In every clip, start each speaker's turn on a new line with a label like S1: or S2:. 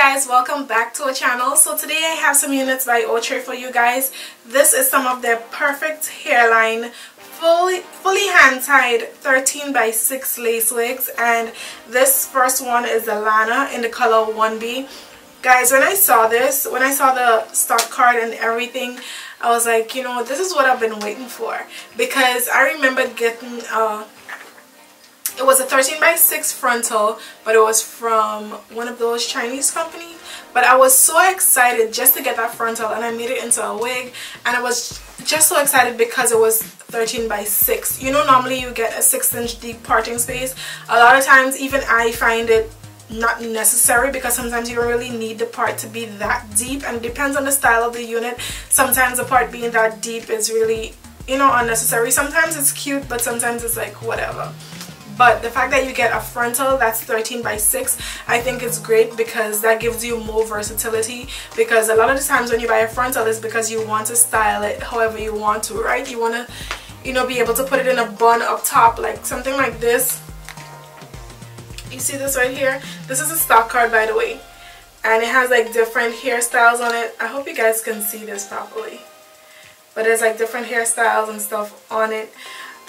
S1: guys welcome back to our channel. So today I have some units by Outre for you guys. This is some of their perfect hairline fully fully hand tied 13 by 6 lace wigs. And this first one is the Lana in the color 1B guys when I saw this when I saw the stock card and everything I was like you know this is what I've been waiting for. Because I remember getting uh it was a 13 by 6 frontal but it was from one of those Chinese companies but I was so excited just to get that frontal and I made it into a wig. And I was just so excited because it was 13 by 6 you know normally you get a 6 inch deep parting space. A lot of times even I find it not necessary because sometimes you don't really need the part to be that deep and it depends on the style of the unit. Sometimes the part being that deep is really you know unnecessary. Sometimes it's cute but sometimes it's like whatever but the fact that you get a frontal that's 13 by 6 I think it's great because that gives you more versatility. Because a lot of the times when you buy a frontal is because you want to style it however you want to right? You want to you know be able to put it in a bun up top like something like this. You see this right here? This is a stock card by the way. And it has like different hairstyles on it. I hope you guys can see this properly. But there's like different hairstyles and stuff on it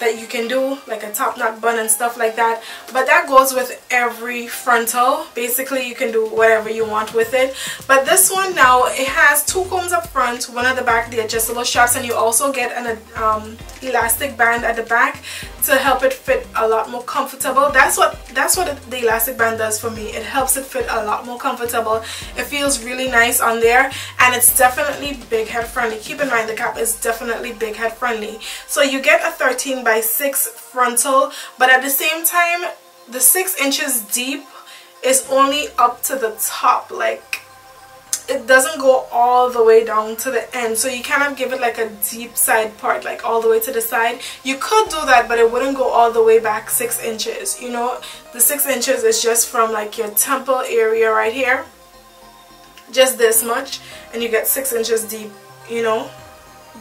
S1: that you can do like a top knot bun and stuff like that. But that goes with every frontal. Basically you can do whatever you want with it. But this one now it has two combs up front one at the back the adjustable straps and you also get an um, elastic band at the back to help it fit a lot more comfortable. That's what that's what the elastic band does for me. It helps it fit a lot more comfortable. It feels really nice on there and it's definitely big head friendly. Keep in mind the cap is definitely big head friendly. So you get a 13 by 6 frontal but at the same time the 6 inches deep is only up to the top like it doesn't go all the way down to the end. So you kind of give it like a deep side part like all the way to the side. You could do that but it wouldn't go all the way back six inches. You know the six inches is just from like your temple area right here. Just this much. And you get six inches deep you know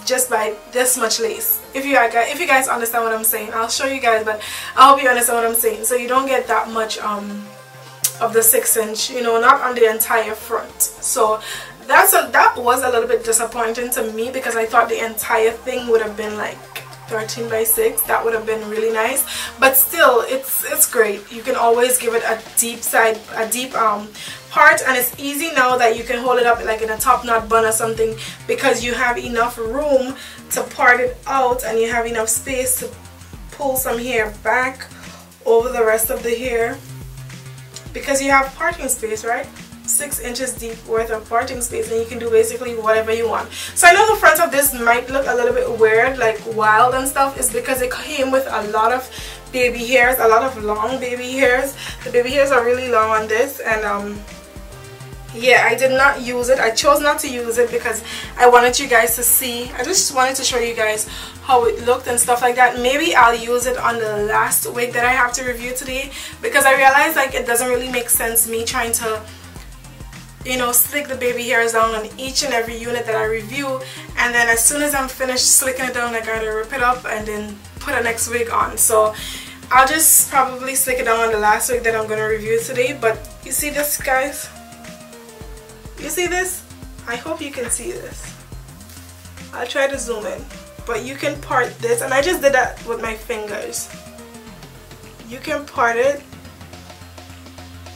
S1: just by this much lace. If you if you guys understand what I'm saying I'll show you guys but I hope you understand what I'm saying. So you don't get that much um of the six inch you know not on the entire front so that's a that was a little bit disappointing to me because I thought the entire thing would have been like 13 by 6 that would have been really nice. But still it's it's great. You can always give it a deep side a deep um part. And it's easy now that you can hold it up like in a top knot bun or something because you have enough room to part it out and you have enough space to pull some hair back over the rest of the hair because you have parting space right six inches deep worth of parting space and you can do basically whatever you want. So I know the front of this might look a little bit weird like wild and stuff is because it came with a lot of baby hairs a lot of long baby hairs. The baby hairs are really long on this and um yeah I did not use it. I chose not to use it because I wanted you guys to see. I just wanted to show you guys how it looked and stuff like that. Maybe I'll use it on the last wig that I have to review today because I realized like it doesn't really make sense me trying to you know slick the baby hairs down on each and every unit that I review and then as soon as I'm finished slicking it down I gotta rip it up and then put a next wig on so I'll just probably slick it down on the last wig that I'm gonna review today but you see this guys you see this? I hope you can see this. I'll try to zoom in. But you can part this, and I just did that with my fingers. You can part it,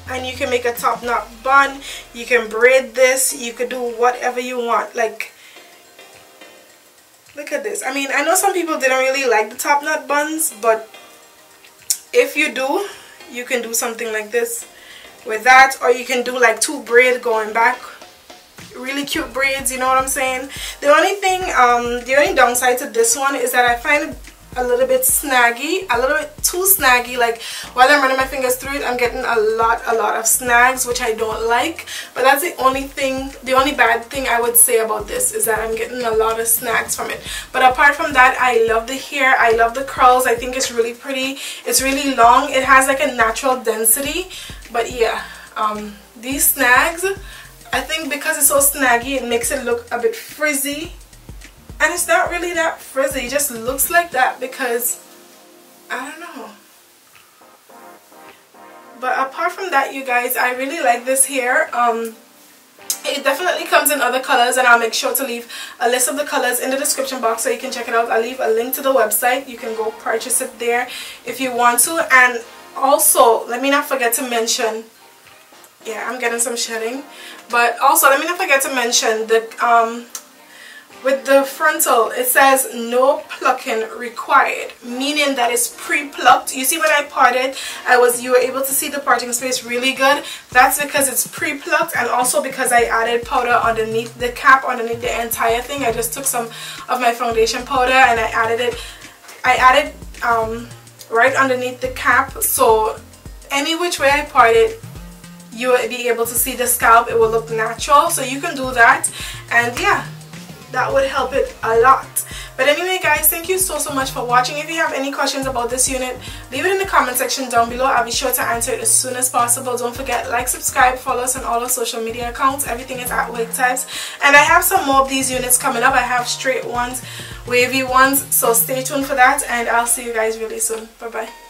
S1: and you can make a top knot bun. You can braid this. You could do whatever you want. Like, look at this. I mean, I know some people didn't really like the top knot buns, but if you do, you can do something like this with that or you can do like two braid going back really cute braids you know what I'm saying the only thing um the only downside to this one is that I find a little bit snaggy a little bit too snaggy. Like while I'm running my fingers through it I'm getting a lot a lot of snags which I don't like. But that's the only thing the only bad thing I would say about this is that I'm getting a lot of snags from it. But apart from that I love the hair. I love the curls. I think it's really pretty. It's really long. It has like a natural density. But yeah um, these snags I think because it's so snaggy it makes it look a bit frizzy and it's not really that frizzy it just looks like that because I don't know but apart from that you guys I really like this hair um it definitely comes in other colors and I'll make sure to leave a list of the colors in the description box so you can check it out. I'll leave a link to the website. You can go purchase it there if you want to. And also, let me not forget to mention, yeah, I'm getting some shedding. But also, let me not forget to mention the um, with the frontal, it says no plucking required, meaning that it's pre-plucked. You see when I parted, I was you were able to see the parting space really good. That's because it's pre-plucked and also because I added powder underneath the cap, underneath the entire thing. I just took some of my foundation powder and I added it. I added um, right underneath the cap, so any which way I parted, you will be able to see the scalp. It will look natural, so you can do that. And yeah, that would help it a lot. But anyway guys thank you so so much for watching. If you have any questions about this unit leave it in the comment section down below. I'll be sure to answer it as soon as possible. Don't forget like subscribe follow us on all our social media accounts. Everything is at Wig Types. And I have some more of these units coming up. I have straight ones wavy ones. So stay tuned for that and I'll see you guys really soon. Bye bye